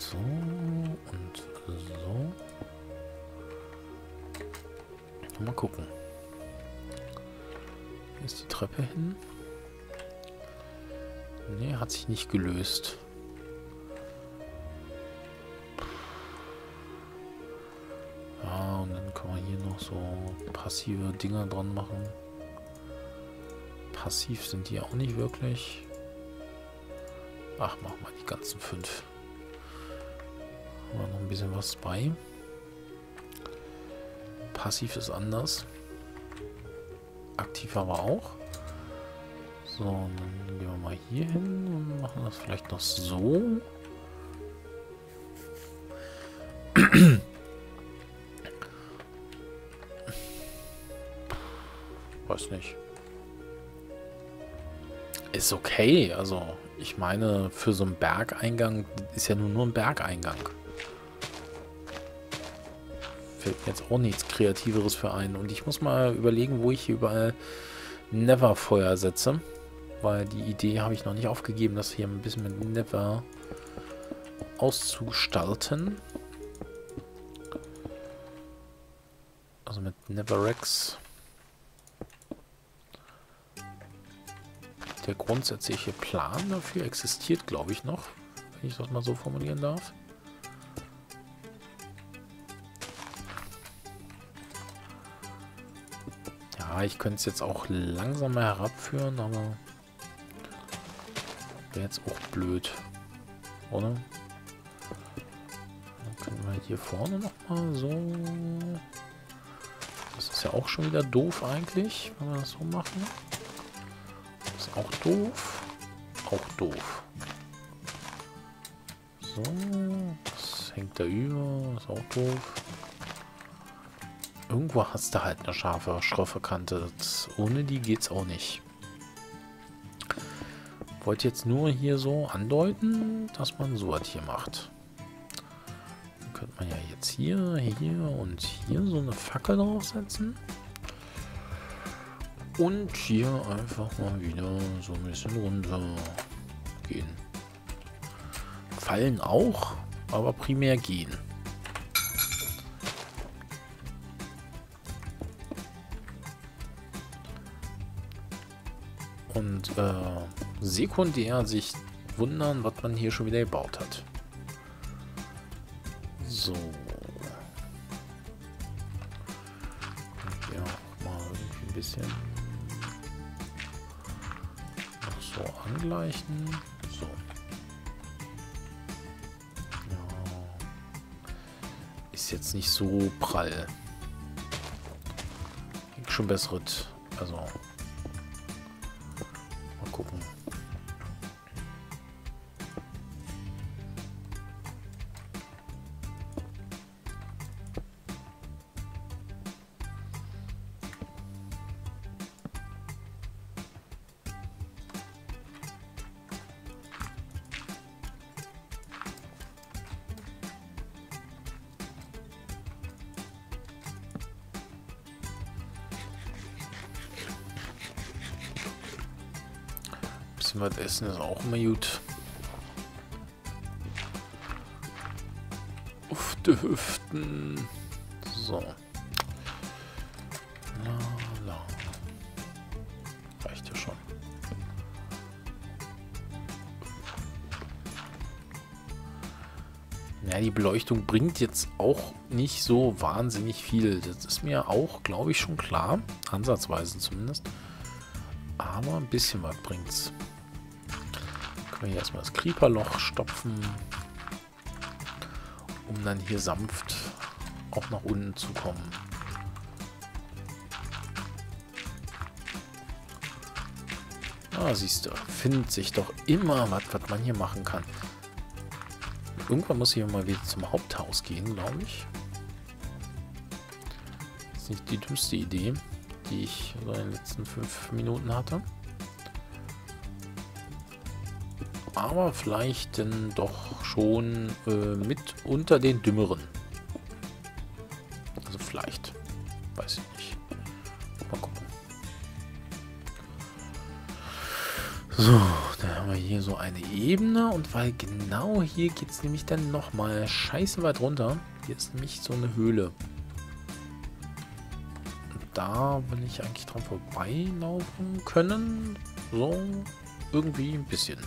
so und so. Mal gucken. Hier ist die Treppe hin. Nee, hat sich nicht gelöst. Ja, und dann kann man hier noch so passive Dinger dran machen. Passiv sind die auch nicht wirklich. Ach, machen wir die ganzen fünf. Wir noch ein bisschen was bei. Passiv ist anders. Aktiv aber auch. So, dann gehen wir mal hier hin und machen das vielleicht noch so. Weiß nicht. Ist okay, also ich meine, für so einen Bergeingang ist ja nur, nur ein Bergeingang. Fällt mir jetzt auch nichts Kreativeres für ein. Und ich muss mal überlegen, wo ich hier überall Never-Feuer setze. Weil die Idee habe ich noch nicht aufgegeben, das hier ein bisschen mit Never auszugestalten. Also mit Neverex. Der grundsätzliche Plan dafür existiert, glaube ich, noch. Wenn ich das mal so formulieren darf. Ich könnte es jetzt auch langsamer herabführen, aber wäre jetzt auch blöd. Oder? Dann können wir hier vorne nochmal so... Das ist ja auch schon wieder doof eigentlich, wenn wir das so machen. Das ist auch doof. Auch doof. So, das hängt da über, ist auch doof. Irgendwo hast du halt eine scharfe, schroffe Kante. Das, ohne die geht's auch nicht wollte jetzt nur hier so andeuten, dass man so was hier macht. Dann könnte man ja jetzt hier, hier und hier so eine Fackel draufsetzen. Und hier einfach mal wieder so ein bisschen runter gehen. Fallen auch, aber primär gehen. Und äh, sekundär sich wundern, was man hier schon wieder gebaut hat. So. Ja, mal ein bisschen noch so angleichen. So. Ja. Ist jetzt nicht so prall. Schon besseres. Also desculpa. Bisschen was essen ist auch immer gut. Auf die Hüften. So. La, la. Reicht ja schon. Ja, die Beleuchtung bringt jetzt auch nicht so wahnsinnig viel. Das ist mir auch, glaube ich, schon klar. Ansatzweise zumindest. Aber ein bisschen was bringt's. Können wir hier erstmal das Creeperloch stopfen. Um dann hier sanft auch nach unten zu kommen. Ah, siehst du, findet sich doch immer was, was man hier machen kann. Irgendwann muss ich mal wieder zum Haupthaus gehen, glaube ich. Das ist nicht die dümmste Idee, die ich in den letzten fünf Minuten hatte. Aber vielleicht denn doch schon äh, mit unter den Dümmeren. Also vielleicht. Weiß ich nicht. Mal gucken. So, dann haben wir hier so eine Ebene und weil genau hier geht es nämlich dann nochmal scheiße weit runter. Hier ist nämlich so eine Höhle. Und da will ich eigentlich dran vorbeilaufen können. So, irgendwie ein bisschen.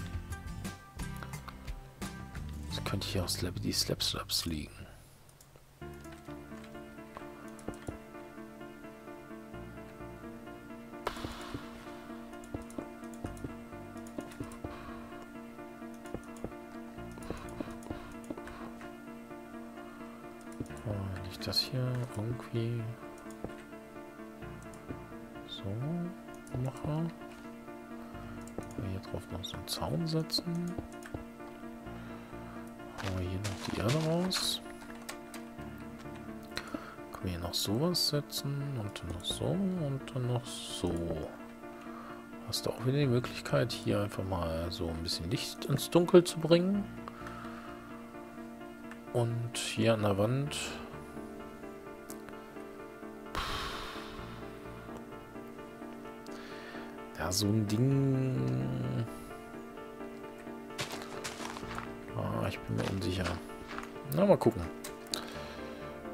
Könnte ich auch Slap die Slap Slaps liegen. das hier irgendwie so mache. Hier drauf noch so einen Zaun setzen. Die Erde raus. Können wir hier noch sowas setzen und dann noch so und dann noch so. Hast du auch wieder die Möglichkeit, hier einfach mal so ein bisschen Licht ins Dunkel zu bringen. Und hier an der Wand so ein Ding... Ah, ich bin mir unsicher. Na, mal gucken.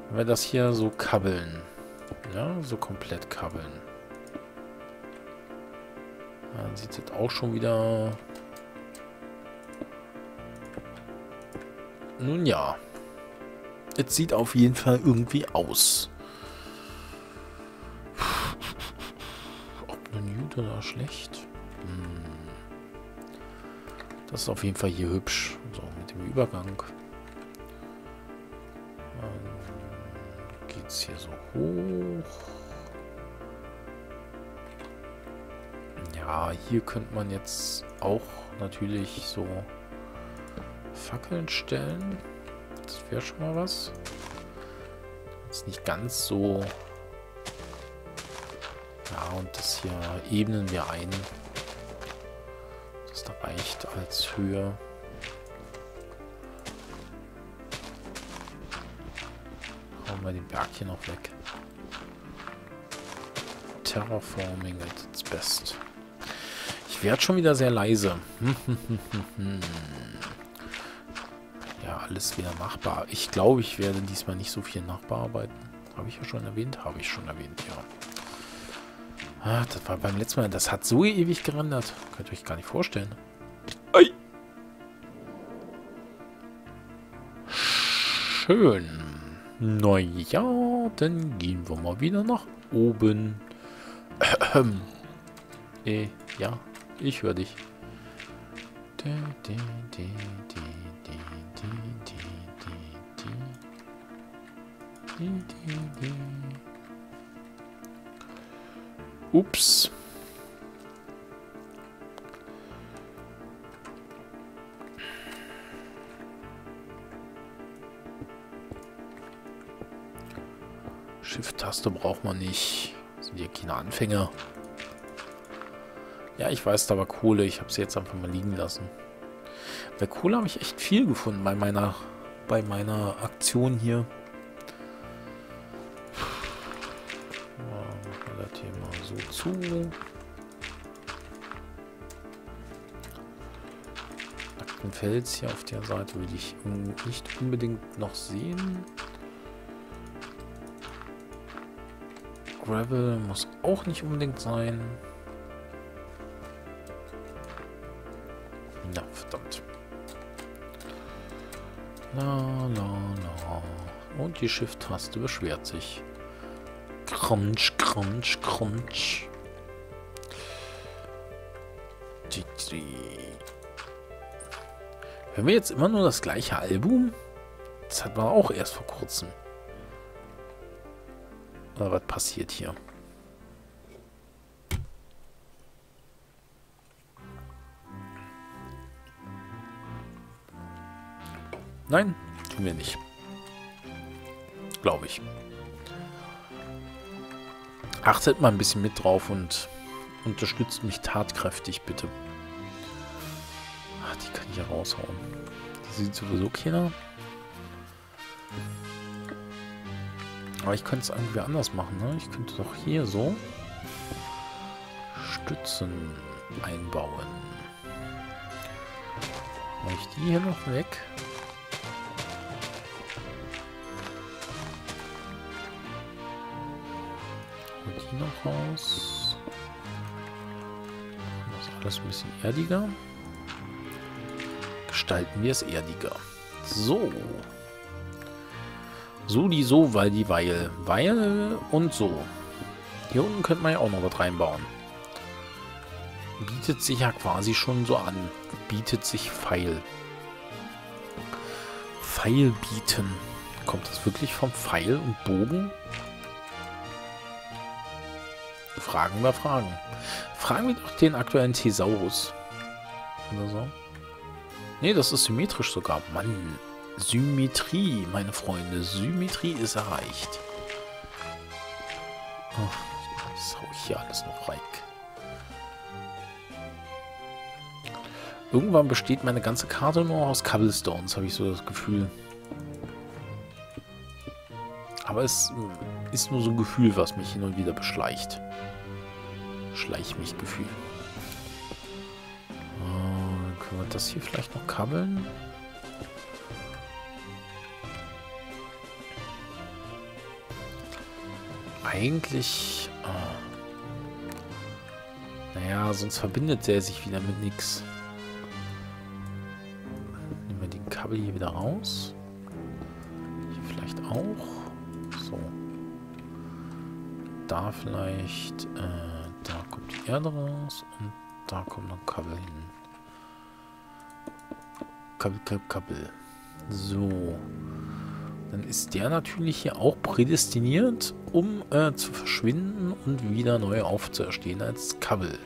Wenn wir das hier so kabbeln. Ja, so komplett kabbeln. Dann sieht es jetzt auch schon wieder... Nun ja. Es sieht auf jeden Fall irgendwie aus. oder schlecht? Hm. Das ist auf jeden Fall hier hübsch. So, mit dem Übergang. Es hier so hoch. Ja, hier könnte man jetzt auch natürlich so Fackeln stellen. Das wäre schon mal was. Ist nicht ganz so und das hier ebnen wir ein. Das da reicht als Höhe. Hauen wir den Berg hier noch weg. Terraforming at its best. Ich werde schon wieder sehr leise. ja, alles wieder machbar. Ich glaube, ich werde diesmal nicht so viel nachbearbeiten. Habe ich ja schon erwähnt? Habe ich schon erwähnt, ja. Ah, das war beim letzten Mal. Das hat so ewig gerendert. Könnt ihr euch gar nicht vorstellen. Ei. Schön. Naja, dann gehen wir mal wieder nach oben. Äh, ja, ich höre dich. Die, Shift-Taste braucht man nicht. Sind ja keine Anfänger. Ja, ich weiß, da war Kohle. Ich habe sie jetzt einfach mal liegen lassen. Bei Kohle habe ich echt viel gefunden bei meiner, bei meiner Aktion hier. zu. Nackten Fels hier auf der Seite will ich nicht unbedingt noch sehen. Gravel muss auch nicht unbedingt sein. Na, verdammt. La, la, la. Und die Shift-Taste beschwert sich. Crunch, crunch, crunch. Hören wir jetzt immer nur das gleiche Album? Das hat man auch erst vor kurzem. Oder was passiert hier? Nein, tun wir nicht. Glaube ich. Achtet mal ein bisschen mit drauf und unterstützt mich tatkräftig, bitte. Ach, die kann ich ja raushauen. Die sieht sowieso keiner. Aber ich könnte es irgendwie anders machen, ne? Ich könnte doch hier so Stützen einbauen. Hau ich die hier noch weg. Hol die noch raus. Das ist alles ein bisschen erdiger. Gestalten wir es erdiger. So. So, die, so, weil, die, weil. Weil und so. Hier unten könnte man ja auch noch was reinbauen. Bietet sich ja quasi schon so an. Bietet sich Pfeil. Pfeil bieten. Kommt das wirklich vom Pfeil und Bogen? Fragen wir Fragen. Fragen wir doch den aktuellen Thesaurus. Oder so. Nee, das ist symmetrisch sogar. Mann. Symmetrie, meine Freunde. Symmetrie ist erreicht. Ach, das hau ich hier alles noch rein. Irgendwann besteht meine ganze Karte nur aus Cobblestones, habe ich so das Gefühl. Aber es ist nur so ein Gefühl, was mich hin und wieder beschleicht. Schleich mich Gefühl. Äh, können wir das hier vielleicht noch kabbeln? Eigentlich... Äh, naja, sonst verbindet er sich wieder mit nichts. Nehmen wir den Kabel hier wieder raus. Hier vielleicht auch. So. Da vielleicht... Äh, da kommt die Erde raus und da kommt noch Kabel hin. Kabel, Kabel, Kabel. So. Dann ist der natürlich hier auch prädestiniert, um äh, zu verschwinden und wieder neu aufzuerstehen als Kabel.